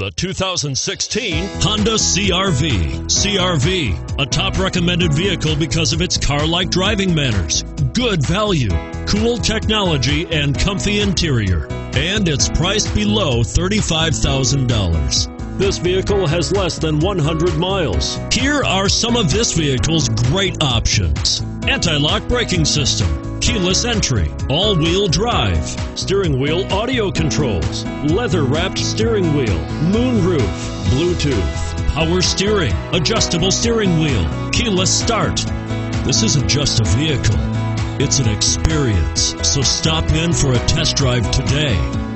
The 2016 Honda CRV. CRV, a top recommended vehicle because of its car like driving manners, good value, cool technology, and comfy interior. And it's priced below $35,000. This vehicle has less than 100 miles. Here are some of this vehicle's great options anti lock braking system, keyless entry, all wheel drive, steering wheel audio controls, leather wrapped steering wheel, moonroof, Bluetooth, power steering, adjustable steering wheel, keyless start. This isn't just a vehicle, it's an experience. So stop in for a test drive today.